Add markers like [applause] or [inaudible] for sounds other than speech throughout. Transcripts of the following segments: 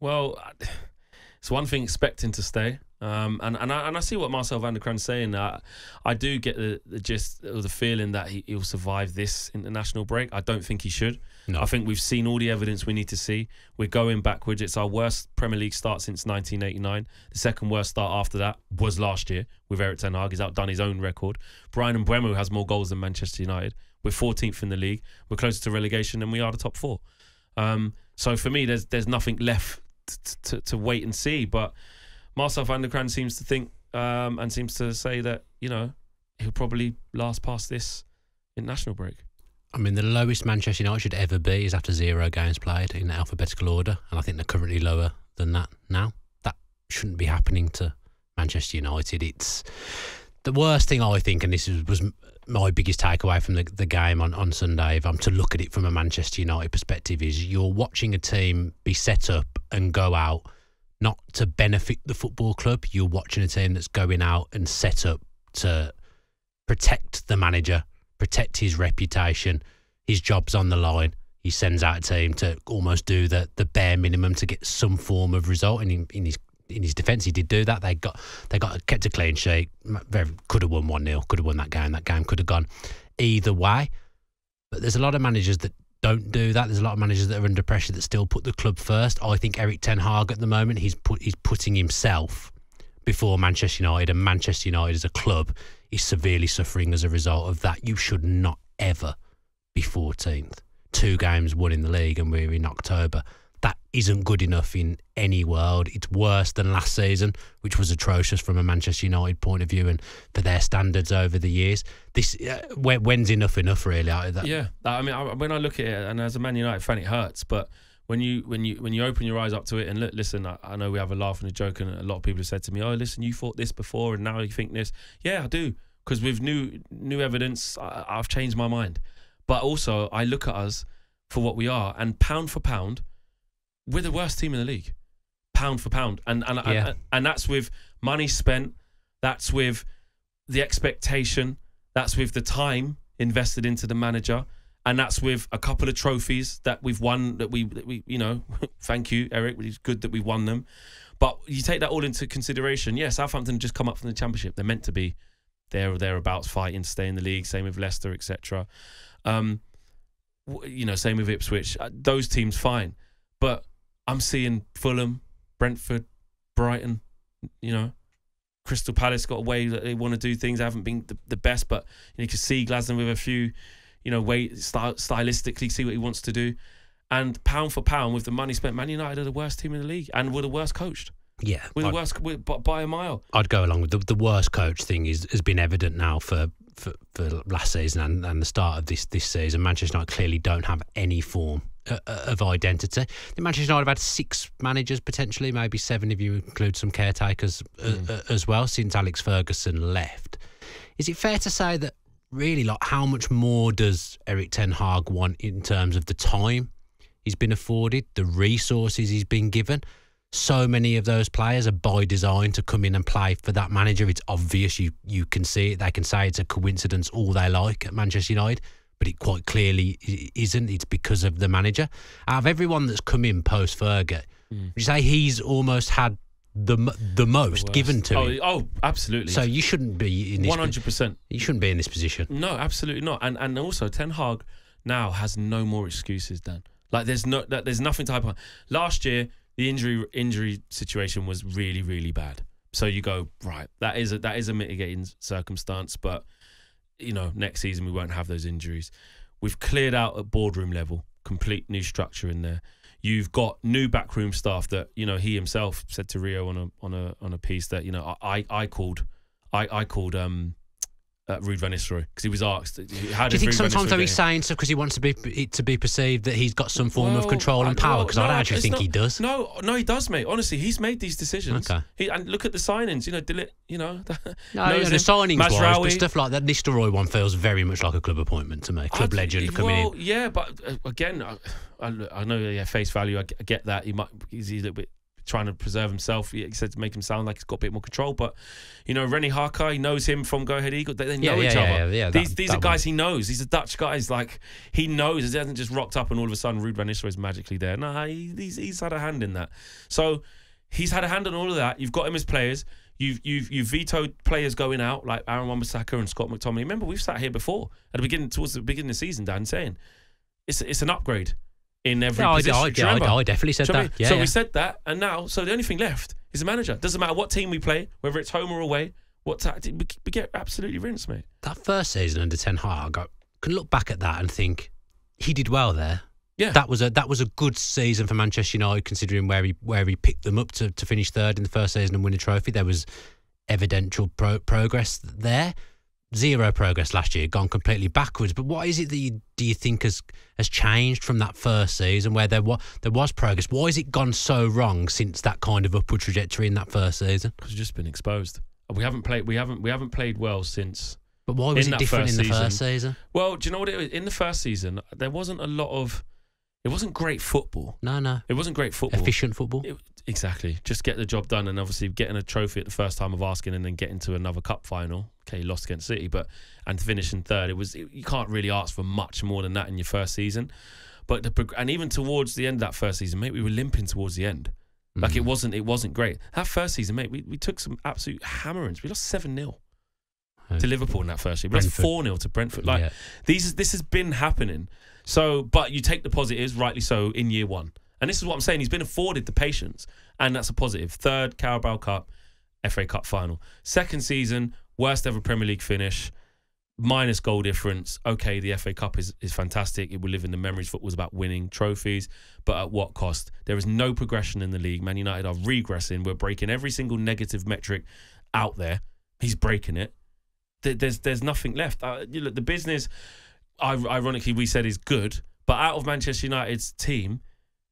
Well, [sighs] it's one thing expecting to stay. Um, and and I, and I see what Marcel van der Kraan's saying. Uh, I do get the, the gist or the feeling that he, he'll survive this international break. I don't think he should. No. I think we've seen all the evidence we need to see. We're going backwards. It's our worst Premier League start since 1989. The second worst start after that was last year with Erik Ten Hag. He's outdone his own record. Bryan Mbeumo has more goals than Manchester United. We're 14th in the league. We're closer to relegation than we are the top four. Um, so for me, there's there's nothing left to, to, wait and see. But Marcel van der Kraan seems to think um, and seems to say that you know he'll probably last past this international break. I mean, the lowest Manchester United should ever be is after zero games played in alphabetical order, and I think they're currently lower than that now. That shouldn't be happening to Manchester United. It's the worst thing I think, and this was my biggest takeaway from the, the game on, on Sunday, if I'm to look at it from a Manchester United perspective, is you're watching a team be set up and go out not to benefit the football club. You're watching a team that's going out and set up to protect the manager, protect his reputation. His job's on the line. He sends out a team to almost do the, the bare minimum to get some form of result. And in, in his in his defence, he did do that. They got they got kept a clean sheet. Could have won one 0 Could have won that game. That game could have gone either way. But there's a lot of managers that don't do that. There's a lot of managers that are under pressure that still put the club first. I think Erik Ten Hag at the moment he's put he's putting himself before Manchester United, and Manchester United as a club is severely suffering as a result of that. You should not ever be 14th. Two games won in the league, and we're in October isn't good enough in any world. It's worse than last season, which was atrocious from a Manchester United point of view and for their standards over the years. This uh, when's enough enough really? That. Yeah, I mean, I, when I look at it, and as a Man United fan, it hurts, but. When you when you when you open your eyes up to it and look, listen, I, I know we have a laugh and a joke, and a lot of people have said to me, "Oh, listen, you thought this before, and now you think this." Yeah, I do, because with new new evidence, I, I've changed my mind. But also, I look at us for what we are, and pound for pound, we're the worst team in the league, pound for pound, and and yeah. and, and that's with money spent, that's with the expectation, that's with the time invested into the manager, and that's with a couple of trophies that we've won. That we that we you know, [laughs] thank you, Erik. It's good that we won them, but you take that all into consideration. Yeah, Southampton just come up from the championship. They're meant to be there or thereabouts, fighting to stay in the league. Same with Leicester, etc. Um, you know, same with Ipswich. Uh, those teams fine, but I'm seeing Fulham, Brentford, Brighton, you know, Crystal Palace got a way that they want to do things. They haven't been the, the best, but you, know, you can see Glasner with a few, you know, way style, stylistically see what he wants to do. And pound for pound, with the money spent, Man United are the worst team in the league and we're the worst coached. Yeah, we're the worst we're, by a mile. I'd go along with the, the worst coach thing is has been evident now for for, for last season and, and the start of this this season. Manchester United clearly don't have any form of identity. The Manchester United have had six managers potentially, maybe seven if you include some caretakers uh, mm. uh, as well since Alex Ferguson left. Is it fair to say that really, like, how much more does Erik Ten Hag want in terms of the time he's been afforded, the resources he's been given? So many of those players are by design to come in and play for that manager. It's obvious. You you can see it. They can say it's a coincidence all they like at Manchester United but it quite clearly isn't. It's because of the manager. Out of everyone that's come in post Fergie, mm. you say he's almost had the the most the given to oh, him. Oh, absolutely. So you shouldn't be in this. One hundred percent. You shouldn't be in this position. No, absolutely not. And and also Ten Hag now has no more excuses. Dan, like there's no there's nothing to on. Last year the injury injury situation was really really bad. So you go right. That is a that is a mitigating circumstance, but you know, next season we won't have those injuries. We've cleared out at boardroom level, complete new structure in there. You've got new backroom staff that you know he himself said to Rio on a on a on a piece that you know I I called I I called um uh, Ruud van Nistelrooy because he was asked. How Do you think sometimes though he's saying stuff because he wants to be to be perceived that he's got some form well, of control and power? Because well, no, I actually think not, he does. No, no, he does, mate. Honestly, he's made these decisions. Okay. He, and look at the signings. You know, de Ligt, you know. [laughs] no, yeah, the signings wise, but stuff like that. Nistelrooy one feels very much like a club appointment to me. Club I'd, legend coming well, in. Yeah, but uh, again, I, I, I know yeah, face value. I get that. He might he's a little bit trying to preserve himself. He said to make him sound like he's got a bit more control. But you know, René Hake, he knows him from Go Ahead Eagle. They, they know Yeah, each yeah, other. yeah, yeah, these that- these that are guys one. he knows. These are Dutch guys. Like he knows. He hasn't just rocked up and all of a sudden Ruud van Nistelrooy is magically there. Nah, he, he's he's had a hand in that. So he's had a hand on all of that. You've got him as players. You've you've you've vetoed players going out like Aaron Wan-Bissaka and Scott McTominay. Remember, we've sat here before at the beginning, towards the beginning of the season, Dan, saying it's it's an upgrade in every I, position. I, I, remember? I definitely said Do you know what I that. mean? Yeah, so yeah. we said that, and now, so the only thing left is the manager. Doesn't matter what team we play, whether it's home or away, what tactic, we, we get absolutely rinsed, mate. that first season under Ten Hag, I can look back at that and think he did well there. Yeah. That was a that was a good season for Manchester United, considering where he where he picked them up to, to finish third in the first season and win a trophy. There was evidential pro- progress there. Zero progress last year, gone completely backwards. But what is it that you do you think has has changed from that first season where there was there was progress? Why has it gone so wrong since that kind of upward trajectory in that first season? Because we've just been exposed. We haven't played. We haven't. We haven't played well since. But why was it different in the first season? Well, do you know what it was? In the first season, there wasn't a lot of. It wasn't great football. No, no, It wasn't great football. efficient football. It- exactly. Just get the job done, and obviously getting a trophy at the first time of asking, and then getting to another cup final. Okay, you lost against City, but and finishing third. It was you can't really ask for much more than that in your first season. But the and even towards the end of that first season, mate, we were limping towards the end. Like Mm. it wasn't it wasn't great. That first season, mate, we, we took some absolute hammerings. We lost seven 0 to Liverpool in that first year. We lost four 0 to Brentford. Like Yeah. these this has been happening. So, but you take the positives, rightly so, in year one. And this is what I'm saying. He's been afforded the patience, and that's a positive. Third Carabao Cup, FA Cup final. Second season, worst ever Premier League finish, minus goal difference. Okay, the FA Cup is, is fantastic. It will live in the memories. Football's about winning trophies, but at what cost? There is no progression in the league. Man United are regressing. We're breaking every single negative metric out there. He's breaking it. There's there's nothing left. Uh, look, the business, ironically, we said is good, but out of Manchester United's team,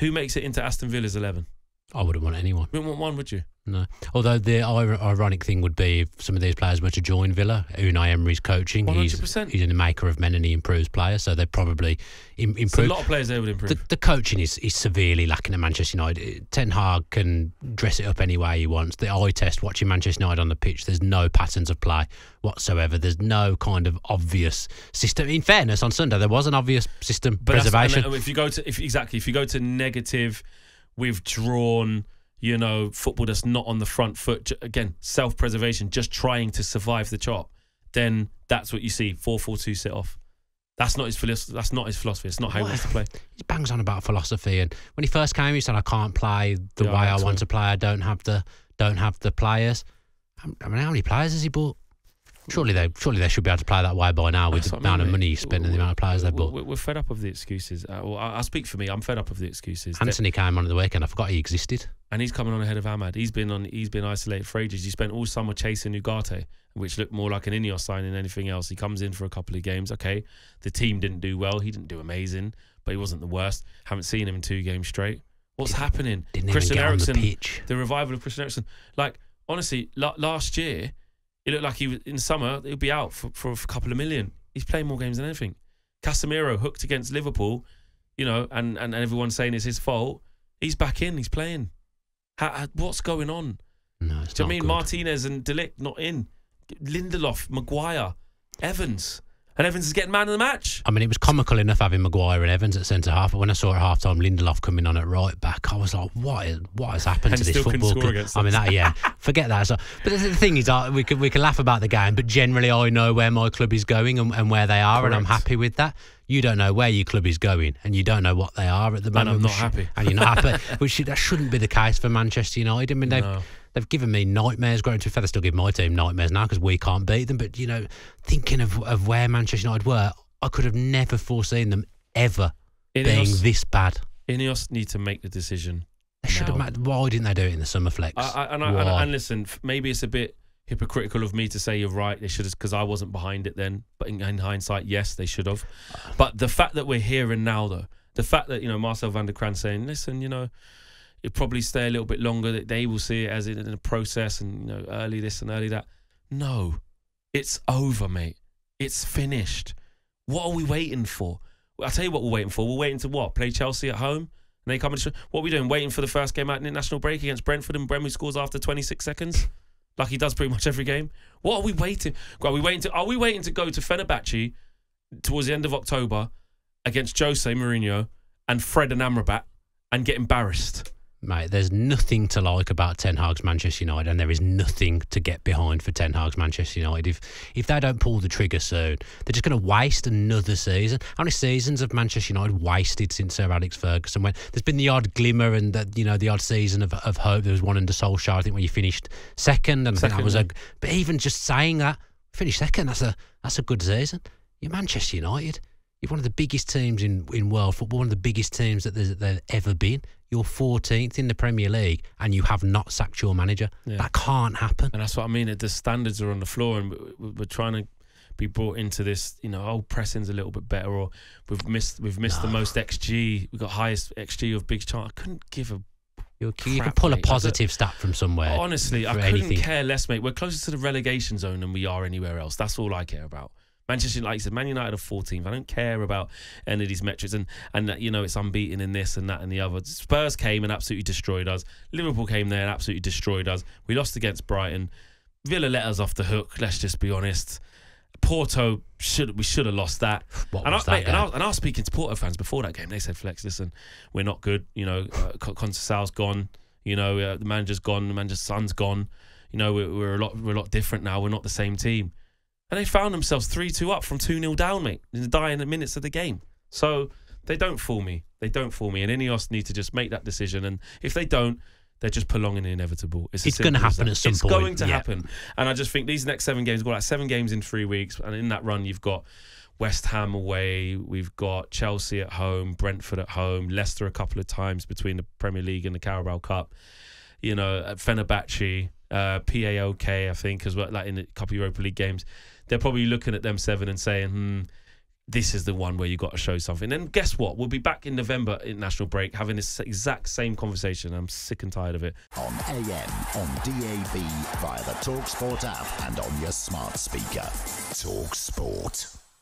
who makes it into Aston Villa's eleven? I wouldn't want anyone. We want one, would you? No. Although the ir- ironic thing would be if some of these players were to join Villa, Unai Emery's coaching, he's 100%. he's a maker of men and he improves players, so they probably Im- It's a lot of players they would improve. The, the coaching is, is severely lacking at Manchester United. Ten Hag can dress it up any way he wants. The eye test watching Manchester United on the pitch, there's no patterns of play whatsoever. There's no kind of obvious system. In fairness, on Sunday there was an obvious system But preservation. then if you go to if exactly if you go to negative, withdrawn, you know, football that's not on the front foot. Again, self preservation, just trying to survive the chop. Then that's what you see. Four four two sit off. That's not his philosophy. That's not his philosophy. It's not how he wants to play. he bangs on about philosophy and when he first came he said I can't play the Yeah, way I that's want to play I don't have the don't have the players I mean how many players has he bought surely they surely they should be able to play that way by now with That's the I mean, amount of money he spent and the amount of players they We're- bought We're, fed up of the excuses. Uh, well, I, I speak for me. I'm fed up of the excuses. That- Antony came on at the weekend I forgot he existed and he's coming on ahead of Amad. He's been on. He's been isolated for ages. He spent all summer chasing Ugarte, which looked more like an Ineos signing than anything else. He comes in for a couple of games. Okay, the team didn't do well. He didn't do amazing, but he wasn't the worst. Haven't seen him in two games straight. What's Didn't- happening? didn't Christian Eriksen, the pitch the revival of Christian Eriksen. Like honestly, la- last year it looked like he was in summer. He'll be out for, for a couple of million. He's playing more games than anything. Casemiro hooked against Liverpool, you know, and and everyone's saying it's his fault. He's back in. He's playing. How, what's going on? no it's Do you know I not mean good. Martinez and de Ligt not in? Lindelof, Maguire, Evans, and Evans is getting man of the match. I mean, it was comical enough having Maguire and Evans at centre half, but when I saw at half time Lindelof coming on at right back, I was like, what, is, what has happened And to this football club? I mean, that, yeah, [laughs] forget that. So, but the, thing is, uh, we can, we can laugh about the game, but generally I know where my club is going and, and where they are, and I'm happy with that. You don't know where your club is going, and you don't know what they are at the moment. And. I'm not happy. And you're not happy, [laughs] which that shouldn't be the case for Manchester United. I mean, they've, No. They've given me nightmares growing to feather. Still give my team nightmares now because we can't beat them. But you know, thinking of of where Manchester United were, I could have never foreseen them ever being this bad. Ineos need to make the decision. They should have. Now. Made, why didn't they do it in the summer flex? I, I, and, I, and, and listen, maybe it's a bit hypocritical of me to say you're right. They should have because I wasn't behind it then. But in, in hindsight, yes, they should have. But the fact that we're here and now, though, the fact that you know Marcel van der Kraan saying, "Listen, you know, it probably stay a little bit longer. That they will see it as in, in a process, and you know, early this and early that." No, it's over, mate. It's finished. What are we waiting for? I'll tell you what we're waiting for. We're waiting to what? Play Chelsea at home And they come and sh- what are we doing? Waiting for the first game out in international break against Brentford, and Brentford scores after 26 seconds, [laughs] like he does pretty much every game. What are we waiting? Are we waiting to? Are we waiting to go to Fenerbahce towards the end of October against Jose Mourinho and Fred and Amrabat and get embarrassed? Mate, there's nothing to like about Ten Hag's Manchester United, and there is nothing to get behind for Ten Hag's Manchester United. If if they don't pull the trigger soon, they're just going to waste another season. How many seasons have Manchester United wasted since Sir Alex Ferguson went? There's been the odd glimmer and the, you know the odd season of, of hope. There was one under Solskjaer, I think, where you finished second, and I think that was yeah. a. But even just saying that, finish second, that's a that's a good season. You're Manchester United. You're one of the biggest teams in, in world football, one of the biggest teams that there's, there's ever been. You're 14th in the Premier League, and you have not sacked your manager. Yeah. That can't happen. And that's what I mean. The standards are on the floor, and we- we- we're trying to be brought into this. You know, oh, pressing's a little bit better, or we've missed we've missed the most xG. We've got highest xG of big chance. I couldn't give a You, you can pull a mate. I positive stat from somewhere. honestly. I couldn't anything. care less, mate. We're closer to the relegation zone than we are anywhere else. That's all I care about. Manchester, like I said, Man United are 14th. I don't care about any of these metrics, and and that, you know it's unbeaten in this and that and the other. Spurs came and absolutely destroyed us. Liverpool came there and absolutely destroyed us. We lost against Brighton. Villa let us off the hook. Let's just be honest. Porto should we should have lost that. [sighs] What And I, was that mate, and, I, and I was speaking to Porto fans before that game. They said, "Flex, listen, we're not good. You know, uh, Con- Conceicão's gone. You know, uh, the manager's gone. The manager's son's gone. You know, we're, we're a lot we're a lot different now. We're not the same team." And they found themselves three two up from two 0 down, mate, in the dying minutes of the game. So they don't fool me. They don't fool me. And Ineos need to just make that decision. And if they don't, they're just prolonging the inevitable. It's, It's gonna happen at some it's point, going to yeah. happen. And I just think these next seven games, we've got like seven games in three weeks. And in that run, you've got West Ham away, we've got Chelsea at home, Brentford at home, Leicester a couple of times between the Premier League and the Carabao Cup. You know, at Fenerbahce, uh, PAOK, I think, as well, like in a couple Europa League games. They're probably looking at them seven and saying, hmm, this is the one where you got to show something. And guess what? We'll be back in November international break having this exact same conversation. I'm sick and tired of it. On AM, on DAB, via the TalkSport app, and on your smart speaker. TalkSport.